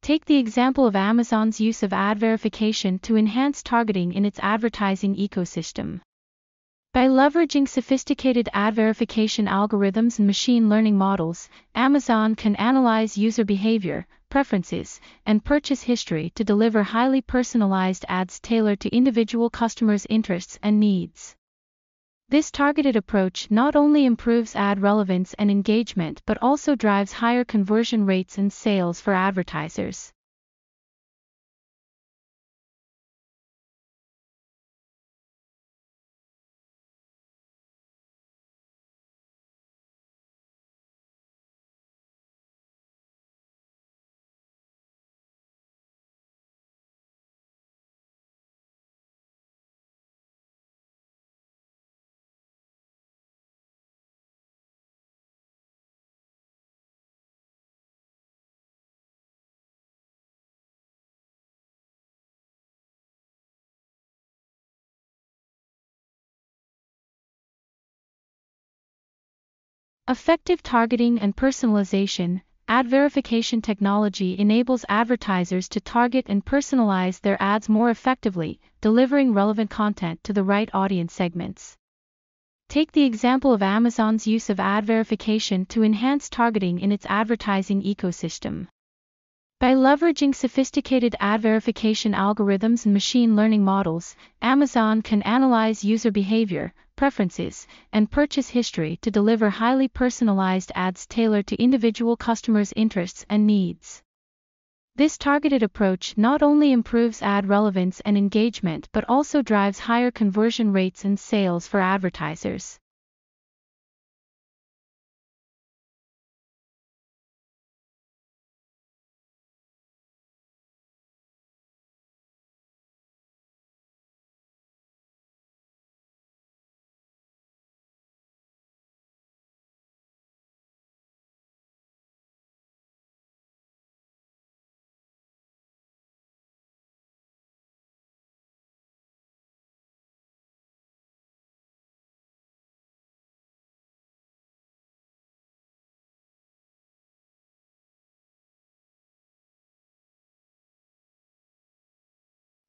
Take the example of Amazon's use of ad verification to enhance targeting in its advertising ecosystem. By leveraging sophisticated ad verification algorithms and machine learning models, Amazon can analyze user behavior, preferences, and purchase history to deliver highly personalized ads tailored to individual customers' interests and needs. This targeted approach not only improves ad relevance and engagement but also drives higher conversion rates and sales for advertisers. Effective targeting and personalization, ad verification technology enables advertisers to target and personalize their ads more effectively, delivering relevant content to the right audience segments. Take the example of Amazon's use of ad verification to enhance targeting in its advertising ecosystem. By leveraging sophisticated ad verification algorithms and machine learning models, Amazon can analyze user behavior, preferences, and purchase history to deliver highly personalized ads tailored to individual customers' interests and needs. This targeted approach not only improves ad relevance and engagement but also drives higher conversion rates and sales for advertisers.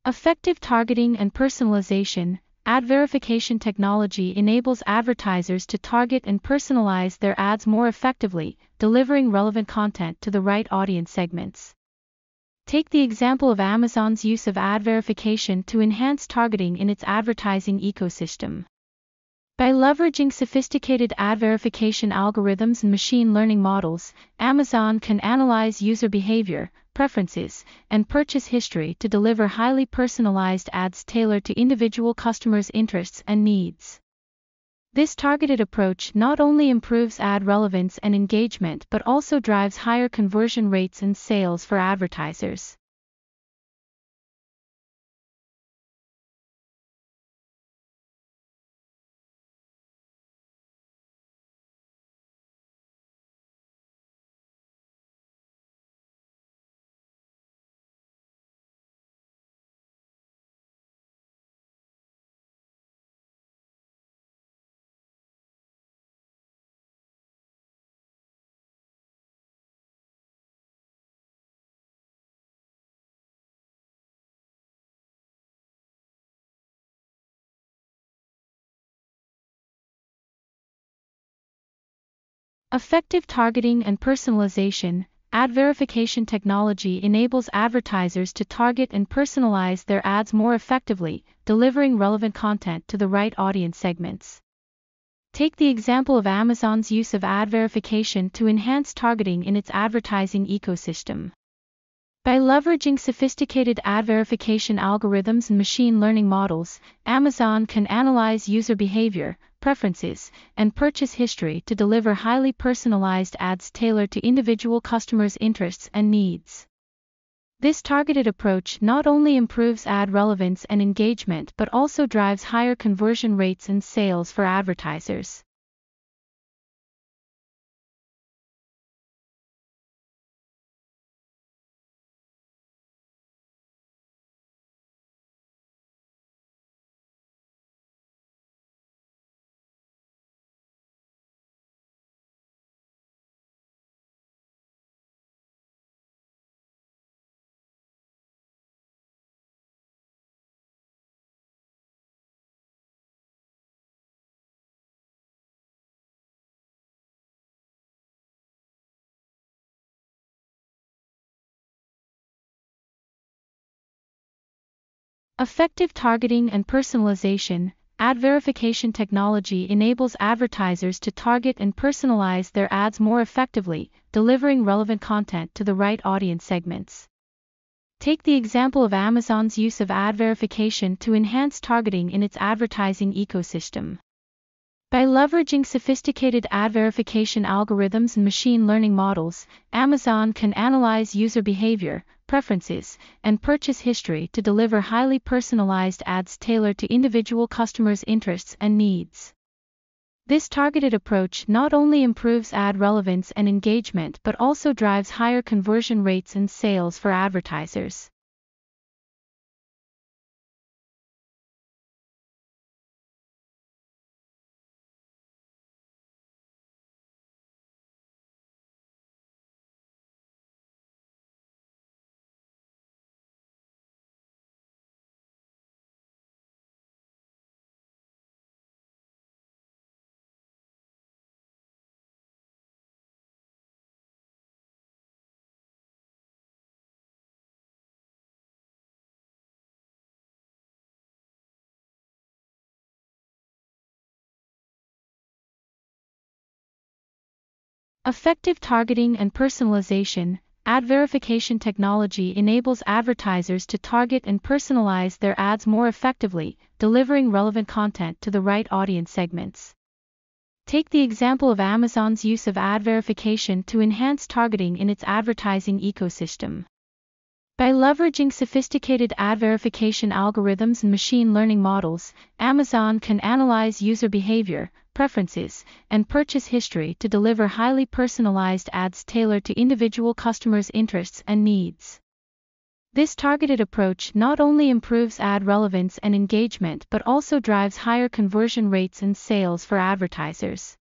Effective targeting and personalization, ad verification technology enables advertisers to target and personalize their ads more effectively, delivering relevant content to the right audience segments. Take the example of Amazon's use of ad verification to enhance targeting in its advertising ecosystem. By leveraging sophisticated ad verification algorithms and machine learning models, Amazon can analyze user behavior, preferences, and purchase history to deliver highly personalized ads tailored to individual customers' interests and needs. This targeted approach not only improves ad relevance and engagement but also drives higher conversion rates and sales for advertisers. Effective targeting and personalization, ad verification technology enables advertisers to target and personalize their ads more effectively, delivering relevant content to the right audience segments. Take the example of Amazon's use of ad verification to enhance targeting in its advertising ecosystem. By leveraging sophisticated ad verification algorithms and machine learning models, Amazon can analyze user behavior, preferences, and purchase history to deliver highly personalized ads tailored to individual customers' interests and needs. This targeted approach not only improves ad relevance and engagement but also drives higher conversion rates and sales for advertisers. Effective targeting and personalization, ad verification technology enables advertisers to target and personalize their ads more effectively, delivering relevant content to the right audience segments. Take the example of Amazon's use of ad verification to enhance targeting in its advertising ecosystem. By leveraging sophisticated ad verification algorithms and machine learning models, Amazon can analyze user behavior, preferences, and purchase history to deliver highly personalized ads tailored to individual customers' interests and needs. This targeted approach not only improves ad relevance and engagement but also drives higher conversion rates and sales for advertisers. Effective targeting and personalization, ad verification technology enables advertisers to target and personalize their ads more effectively, delivering relevant content to the right audience segments. Take the example of Amazon's use of ad verification to enhance targeting in its advertising ecosystem. By leveraging sophisticated ad verification algorithms and machine learning models, Amazon can analyze user behavior, preferences, and purchase history to deliver highly personalized ads tailored to individual customers' interests and needs. This targeted approach not only improves ad relevance and engagement but also drives higher conversion rates and sales for advertisers.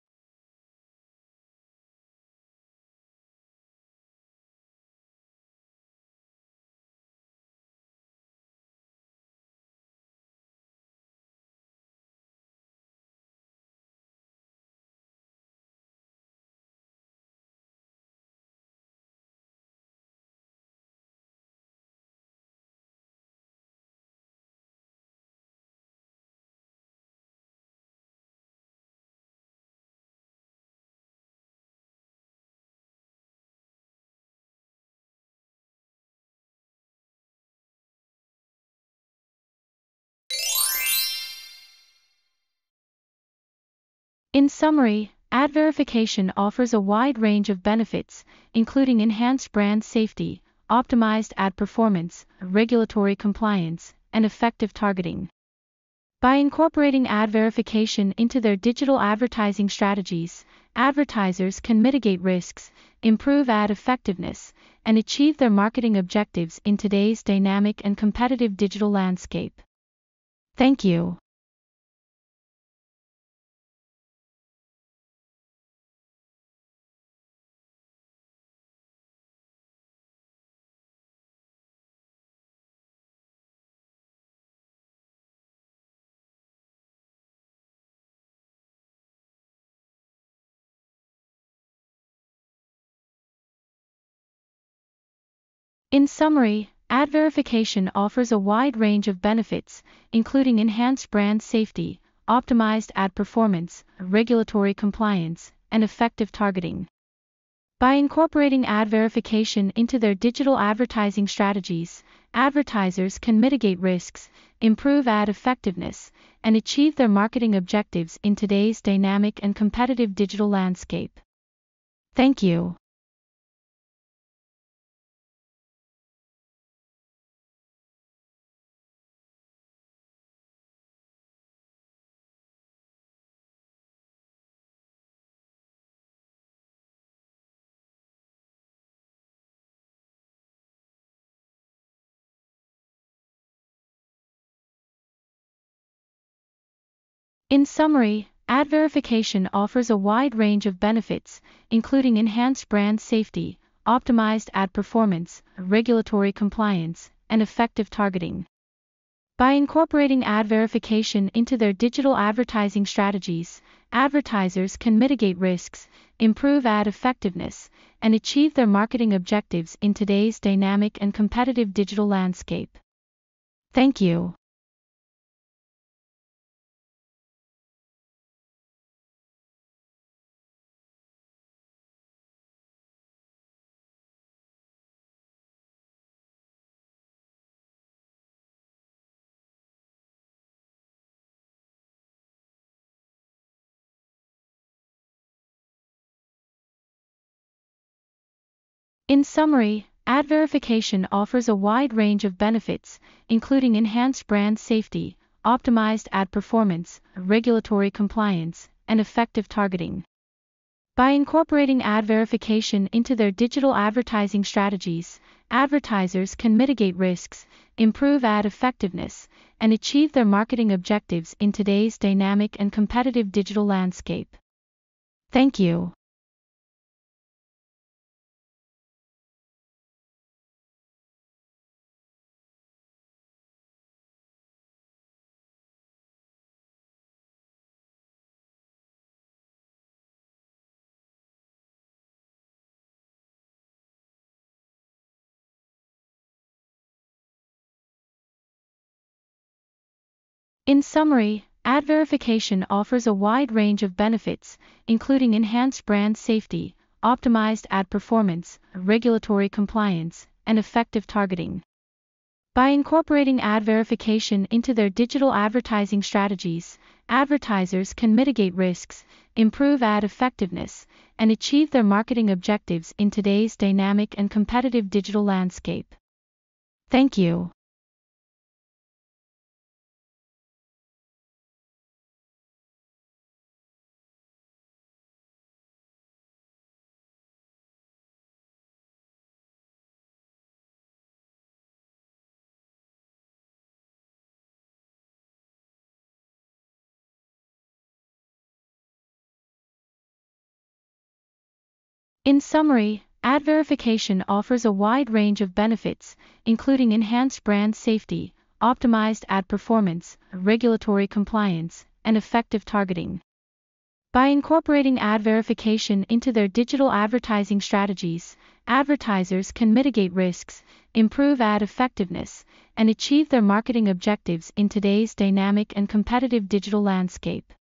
In summary, ad verification offers a wide range of benefits, including enhanced brand safety, optimized ad performance, regulatory compliance, and effective targeting. By incorporating ad verification into their digital advertising strategies, advertisers can mitigate risks, improve ad effectiveness, and achieve their marketing objectives in today's dynamic and competitive digital landscape. Thank you. In summary, ad verification offers a wide range of benefits, including enhanced brand safety, optimized ad performance, regulatory compliance, and effective targeting. By incorporating ad verification into their digital advertising strategies, advertisers can mitigate risks, improve ad effectiveness, and achieve their marketing objectives in today's dynamic and competitive digital landscape. Thank you. In summary, ad verification offers a wide range of benefits, including enhanced brand safety, optimized ad performance, regulatory compliance, and effective targeting. By incorporating ad verification into their digital advertising strategies, advertisers can mitigate risks, improve ad effectiveness, and achieve their marketing objectives in today's dynamic and competitive digital landscape. Thank you. In summary, ad verification offers a wide range of benefits, including enhanced brand safety, optimized ad performance, regulatory compliance, and effective targeting. By incorporating ad verification into their digital advertising strategies, advertisers can mitigate risks, improve ad effectiveness, and achieve their marketing objectives in today's dynamic and competitive digital landscape. Thank you. In summary, ad verification offers a wide range of benefits, including enhanced brand safety, optimized ad performance, regulatory compliance, and effective targeting. By incorporating ad verification into their digital advertising strategies, advertisers can mitigate risks, improve ad effectiveness, and achieve their marketing objectives in today's dynamic and competitive digital landscape. Thank you. In summary, ad verification offers a wide range of benefits, including enhanced brand safety, optimized ad performance, regulatory compliance, and effective targeting. By incorporating ad verification into their digital advertising strategies, advertisers can mitigate risks, improve ad effectiveness, and achieve their marketing objectives in today's dynamic and competitive digital landscape.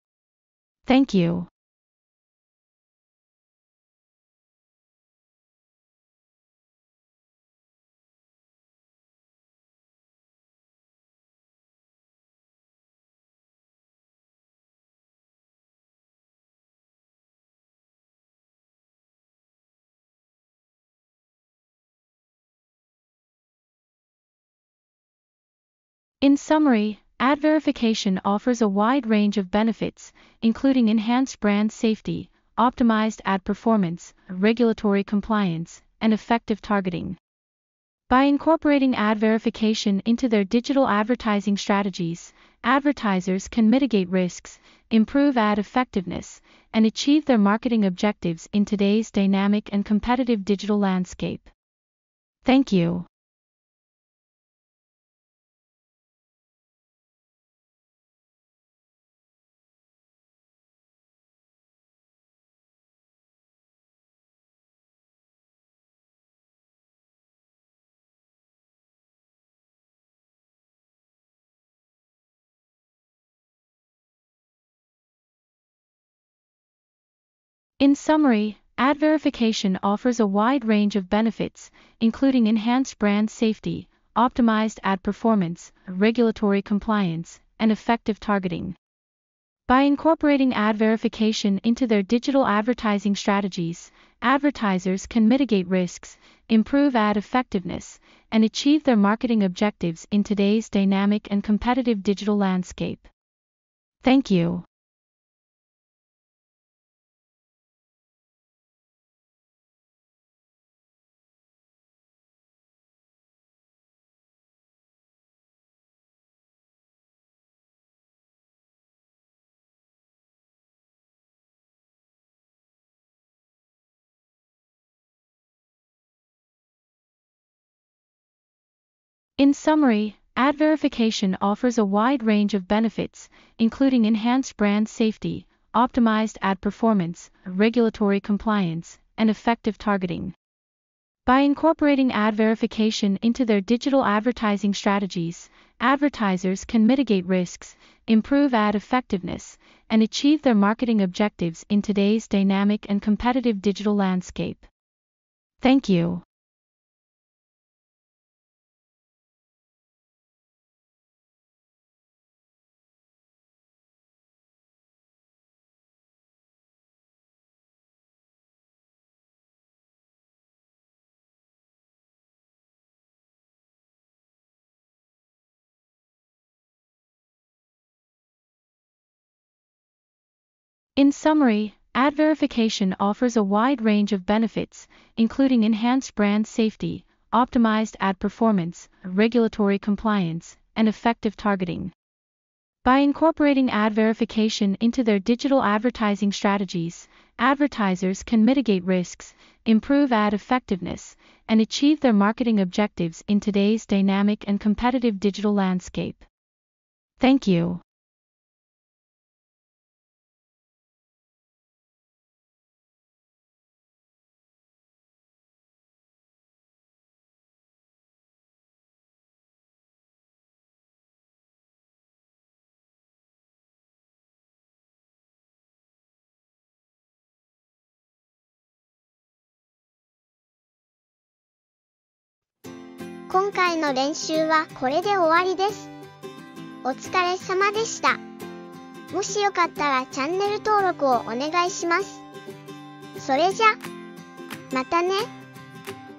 Thank you. In summary, ad verification offers a wide range of benefits, including enhanced brand safety, optimized ad performance, regulatory compliance, and effective targeting. By incorporating ad verification into their digital advertising strategies, advertisers can mitigate risks, improve ad effectiveness, and achieve their marketing objectives in today's dynamic and competitive digital landscape. Thank you. In summary, ad verification offers a wide range of benefits, including enhanced brand safety, optimized ad performance, regulatory compliance, and effective targeting. By incorporating ad verification into their digital advertising strategies, advertisers can mitigate risks, improve ad effectiveness, and achieve their marketing objectives in today's dynamic and competitive digital landscape. Thank you. In summary, ad verification offers a wide range of benefits, including enhanced brand safety, optimized ad performance, regulatory compliance, and effective targeting. By incorporating ad verification into their digital advertising strategies, advertisers can mitigate risks, improve ad effectiveness, and achieve their marketing objectives in today's dynamic and competitive digital landscape. Thank you. In summary, ad verification offers a wide range of benefits, including enhanced brand safety, optimized ad performance, regulatory compliance, and effective targeting. By incorporating ad verification into their digital advertising strategies, advertisers can mitigate risks, improve ad effectiveness, and achieve their marketing objectives in today's dynamic and competitive digital landscape. Thank you.. 今回の練習はこれで終わりです。お疲れ様でした。もしよかったらチャンネル登録をお願いします。それじゃ、またね。